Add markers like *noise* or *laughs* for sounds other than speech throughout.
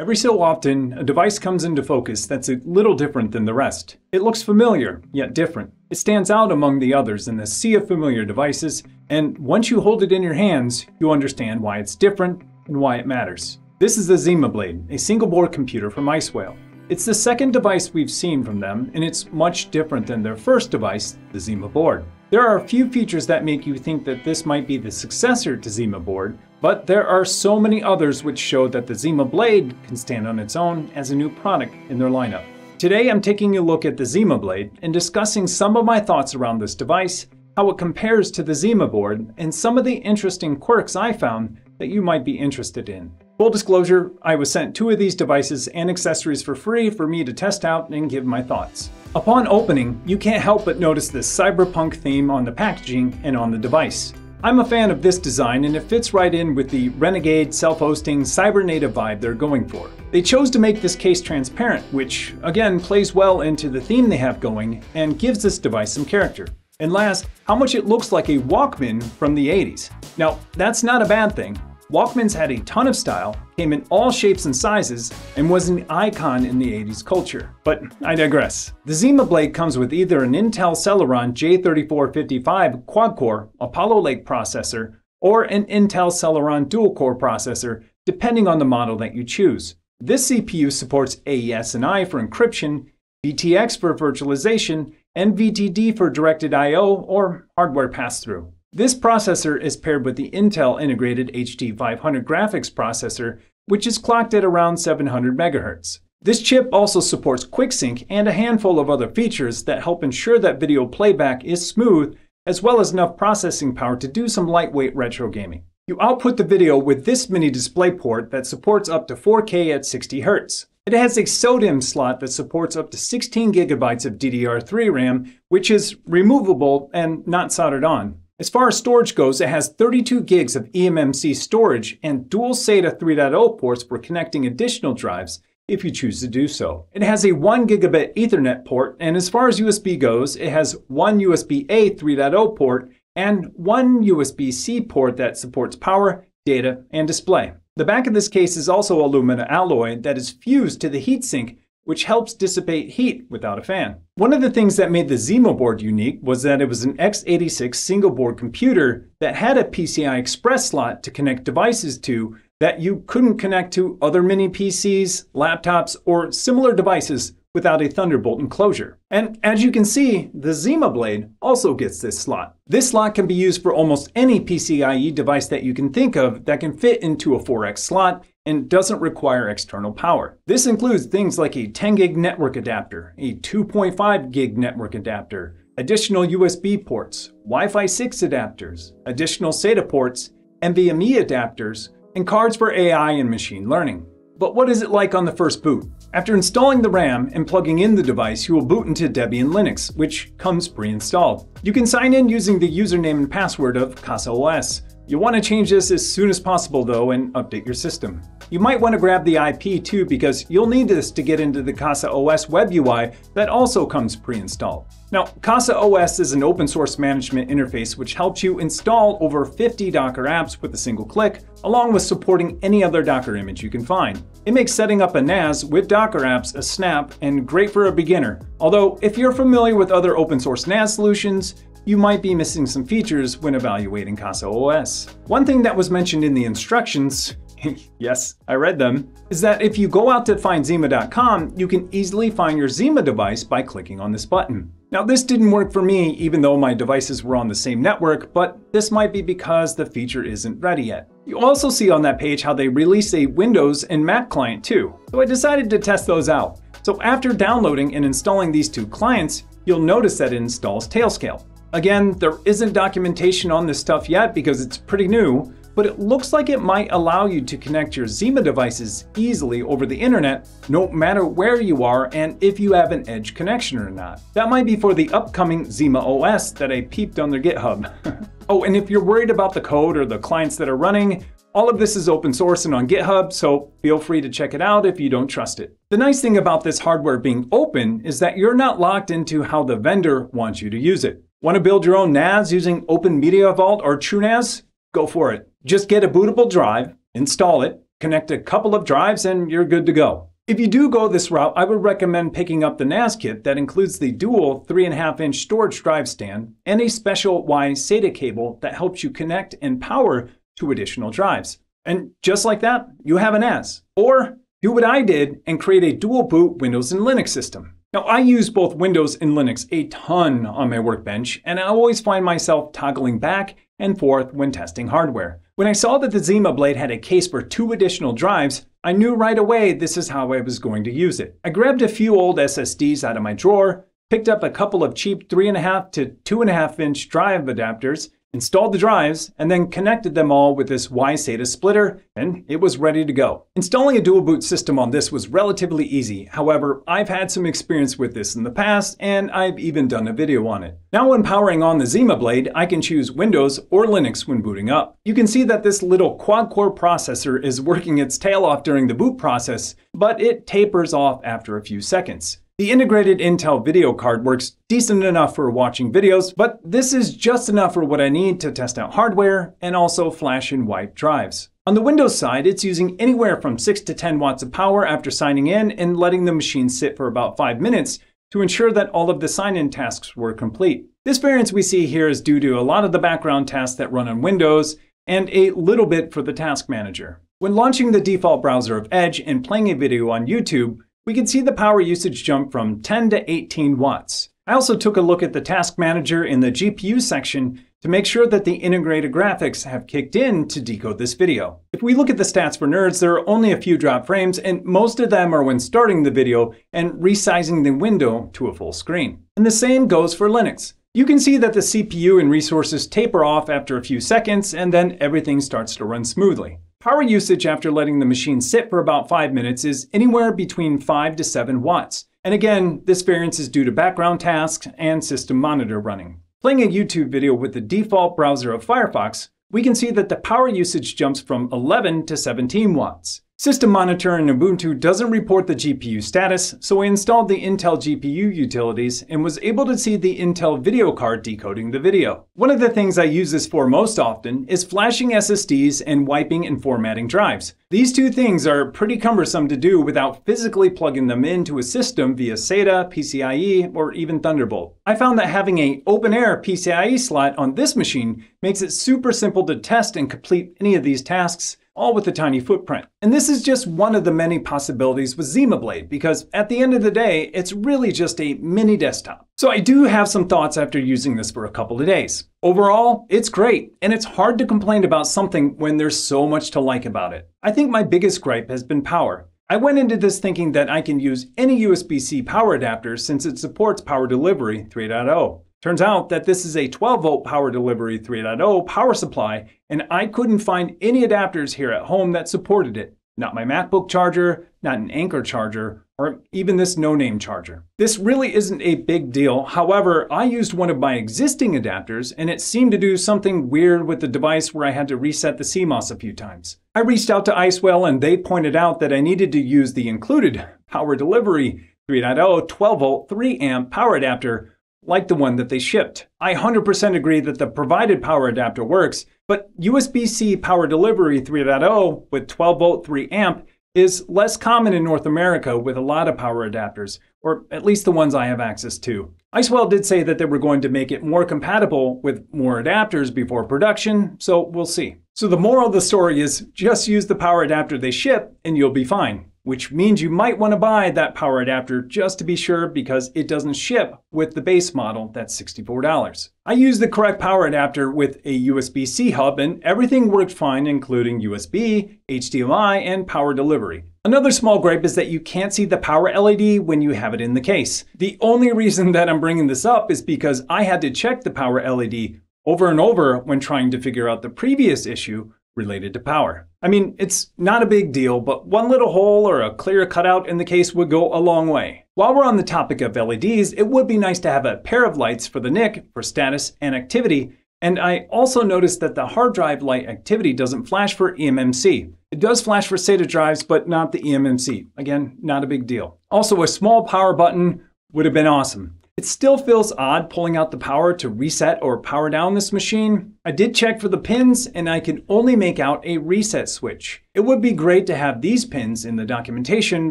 Every so often, a device comes into focus that's a little different than the rest. It looks familiar, yet different. It stands out among the others in the sea of familiar devices, and once you hold it in your hands, you understand why it's different and why it matters. This is the Zima Blade, a single board computer from Icewhale. It's the second device we've seen from them, and it's much different than their first device, the Zima board. There are a few features that make you think that this might be the successor to Zima board, but there are so many others which show that the Zima Blade can stand on its own as a new product in their lineup. Today I'm taking a look at the Zima Blade and discussing some of my thoughts around this device, how it compares to the Zima board, and some of the interesting quirks I found that you might be interested in. Full disclosure, I was sent two of these devices and accessories for free for me to test out and give my thoughts. Upon opening, you can't help but notice the cyberpunk theme on the packaging and on the device. I'm a fan of this design and it fits right in with the renegade, self-hosting, cyber-native vibe they're going for. They chose to make this case transparent, which again plays well into the theme they have going and gives this device some character. And last, how much it looks like a Walkman from the 80s. Now, that's not a bad thing. Walkmans had a ton of style, came in all shapes and sizes, and was an icon in the 80s culture. But I digress. The Zima Blade comes with either an Intel Celeron J3455 quad-core Apollo Lake processor or an Intel Celeron dual-core processor, depending on the model that you choose. This CPU supports AES-NI for encryption, VTX for virtualization, and VTD for directed I.O. or hardware pass-through. This processor is paired with the Intel integrated HD500 graphics processor, which is clocked at around 700 MHz. This chip also supports QuickSync and a handful of other features that help ensure that video playback is smooth, as well as enough processing power to do some lightweight retro gaming. You output the video with this mini DisplayPort that supports up to 4K at 60 Hz. It has a SODIMM slot that supports up to 16 gigabytes of DDR3 RAM, which is removable and not soldered on. As far as storage goes, it has 32 gigs of eMMC storage and dual SATA 3.0 ports for connecting additional drives if you choose to do so. It has a 1 gigabit Ethernet port, and as far as USB goes, it has one USB-A 3.0 port and one USB-C port that supports power, data, and display. The back of this case is also aluminum alloy that is fused to the heatsink which helps dissipate heat without a fan. One of the things that made the Zima board unique was that it was an x86 single board computer that had a PCI Express slot to connect devices to that you couldn't connect to other mini PCs, laptops, or similar devices without a Thunderbolt enclosure. And as you can see, the Zima Blade also gets this slot. This slot can be used for almost any PCIe device that you can think of that can fit into a 4X slot and doesn't require external power. This includes things like a 10 gig network adapter, a 2.5 gig network adapter, additional USB ports, Wi-Fi 6 adapters, additional SATA ports, NVMe adapters, and cards for AI and machine learning. But what is it like on the first boot? After installing the RAM and plugging in the device, you will boot into Debian Linux, which comes pre-installed. You can sign in using the username and password of CasaOS. You'll want to change this as soon as possible though and update your system. You might want to grab the IP too because you'll need this to get into the Casa OS web UI that also comes pre-installed. Now, Casa OS is an open source management interface which helps you install over 50 Docker apps with a single click, along with supporting any other Docker image you can find. It makes setting up a NAS with Docker apps a snap and great for a beginner. Although, if you're familiar with other open source NAS solutions, you might be missing some features when evaluating Casa OS. One thing that was mentioned in the instructions *laughs* yes, I read them, is that if you go out to findzima.com, you can easily find your Zima device by clicking on this button. Now this didn't work for me even though my devices were on the same network, but this might be because the feature isn't ready yet. You also see on that page how they release a Windows and Mac client too, so I decided to test those out. So after downloading and installing these two clients, you'll notice that it installs Tailscale. Again, there isn't documentation on this stuff yet because it's pretty new, but it looks like it might allow you to connect your Zima devices easily over the internet, no matter where you are and if you have an edge connection or not. That might be for the upcoming Zima OS that I peeped on their GitHub. *laughs* oh, and if you're worried about the code or the clients that are running, all of this is open source and on GitHub, so feel free to check it out if you don't trust it. The nice thing about this hardware being open is that you're not locked into how the vendor wants you to use it. Want to build your own NAS using Open Media Vault or TrueNAS? Go for it. Just get a bootable drive, install it, connect a couple of drives, and you're good to go. If you do go this route, I would recommend picking up the NAS kit that includes the dual 3.5 inch storage drive stand and a special Y SATA cable that helps you connect and power two additional drives. And just like that, you have a NAS. Or do what I did and create a dual boot Windows and Linux system. Now, I use both Windows and Linux a ton on my workbench, and I always find myself toggling back and forth when testing hardware. When I saw that the Zima Blade had a case for two additional drives, I knew right away this is how I was going to use it. I grabbed a few old SSDs out of my drawer, picked up a couple of cheap 3.5 to 2.5 inch drive adapters, installed the drives, and then connected them all with this Y-SATA splitter, and it was ready to go. Installing a dual boot system on this was relatively easy. However, I've had some experience with this in the past, and I've even done a video on it. Now when powering on the Zima Blade, I can choose Windows or Linux when booting up. You can see that this little quad-core processor is working its tail off during the boot process, but it tapers off after a few seconds. The integrated Intel video card works decent enough for watching videos, but this is just enough for what I need to test out hardware and also flash and wipe drives. On the Windows side, it's using anywhere from 6 to 10 watts of power after signing in and letting the machine sit for about 5 minutes to ensure that all of the sign-in tasks were complete. This variance we see here is due to a lot of the background tasks that run on Windows and a little bit for the task manager. When launching the default browser of Edge and playing a video on YouTube, we can see the power usage jump from 10 to 18 watts. I also took a look at the task manager in the GPU section to make sure that the integrated graphics have kicked in to decode this video. If we look at the stats for nerds, there are only a few drop frames, and most of them are when starting the video and resizing the window to a full screen. And the same goes for Linux. You can see that the CPU and resources taper off after a few seconds, and then everything starts to run smoothly. Power usage after letting the machine sit for about 5 minutes is anywhere between 5 to 7 watts. And again, this variance is due to background tasks and system monitor running. Playing a YouTube video with the default browser of Firefox, we can see that the power usage jumps from 11 to 17 watts. System Monitor in Ubuntu doesn't report the GPU status, so I installed the Intel GPU utilities and was able to see the Intel video card decoding the video. One of the things I use this for most often is flashing SSDs and wiping and formatting drives. These two things are pretty cumbersome to do without physically plugging them into a system via SATA, PCIe, or even Thunderbolt. I found that having an open-air PCIe slot on this machine makes it super simple to test and complete any of these tasks all with a tiny footprint. And this is just one of the many possibilities with Zima Blade, because at the end of the day, it's really just a mini desktop. So I do have some thoughts after using this for a couple of days. Overall, it's great, and it's hard to complain about something when there's so much to like about it. I think my biggest gripe has been power. I went into this thinking that I can use any USB-C power adapter since it supports power delivery 3.0. Turns out that this is a 12 volt power delivery 3.0 power supply, and I couldn't find any adapters here at home that supported it. Not my MacBook charger, not an Anker charger, or even this no-name charger. This really isn't a big deal. However, I used one of my existing adapters and it seemed to do something weird with the device where I had to reset the CMOS a few times. I reached out to Icewhale and they pointed out that I needed to use the included power delivery 3.0 12 volt 3 amp power adapter like the one that they shipped. I 100% agree that the provided power adapter works, but USB-C power delivery 3.0 with 12 volt 3 amp is less common in North America with a lot of power adapters, or at least the ones I have access to. Icewhale did say that they were going to make it more compatible with more adapters before production, so we'll see. So the moral of the story is just use the power adapter they ship and you'll be fine which means you might want to buy that power adapter just to be sure because it doesn't ship with the base model that's $64. I used the correct power adapter with a USB-C hub and everything worked fine including USB, HDMI, and power delivery. Another small gripe is that you can't see the power LED when you have it in the case. The only reason that I'm bringing this up is because I had to check the power LED over and over when trying to figure out the previous issue related to power. I mean, it's not a big deal, but one little hole or a clear cutout in the case would go a long way. While we're on the topic of LEDs, it would be nice to have a pair of lights for the NIC for status and activity, and I also noticed that the hard drive light activity doesn't flash for eMMC. It does flash for SATA drives, but not the eMMC. Again, not a big deal. Also, a small power button would have been awesome. It still feels odd pulling out the power to reset or power down this machine. I did check for the pins and I can only make out a reset switch. It would be great to have these pins in the documentation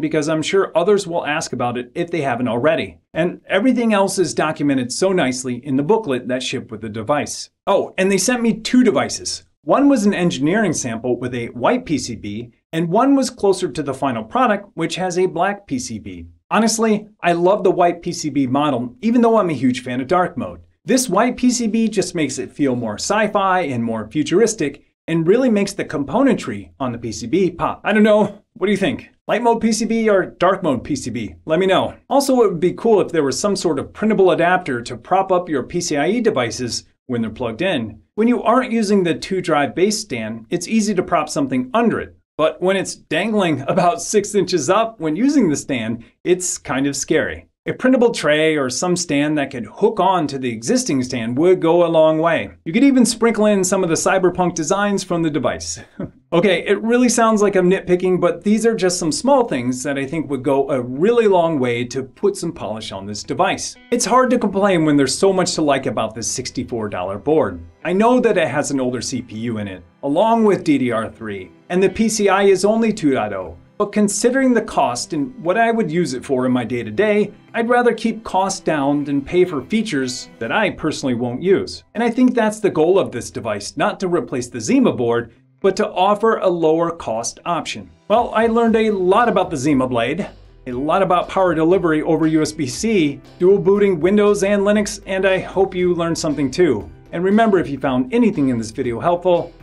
because I'm sure others will ask about it if they haven't already. And everything else is documented so nicely in the booklet that shipped with the device. Oh, and they sent me two devices. One was an engineering sample with a white PCB, and one was closer to the final product, which has a black PCB. Honestly, I love the white PCB model, even though I'm a huge fan of dark mode. This white PCB just makes it feel more sci-fi and more futuristic, and really makes the componentry on the PCB pop. I don't know, what do you think? Light mode PCB or dark mode PCB? Let me know. Also, it would be cool if there was some sort of printable adapter to prop up your PCIe devices when they're plugged in. When you aren't using the two drive base stand, it's easy to prop something under it. But when it's dangling *laughs* about 6 inches up when using the stand, it's kind of scary. A printable tray or some stand that could hook on to the existing stand would go a long way. You could even sprinkle in some of the cyberpunk designs from the device. *laughs* okay, it really sounds like I'm nitpicking, but these are just some small things that I think would go a really long way to put some polish on this device. It's hard to complain when there's so much to like about this $64 board. I know that it has an older CPU in it, along with DDR3, and the PCI is only 2.0, but considering the cost and what I would use it for in my day to day, I'd rather keep costs down than pay for features that I personally won't use. And I think that's the goal of this device, not to replace the Zima board, but to offer a lower cost option. Well, I learned a lot about the Zima Blade, a lot about power delivery over USB-C, dual booting Windows and Linux, and I hope you learned something too. And remember, if you found anything in this video helpful,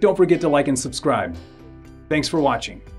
don't forget to like and subscribe. Thanks for watching.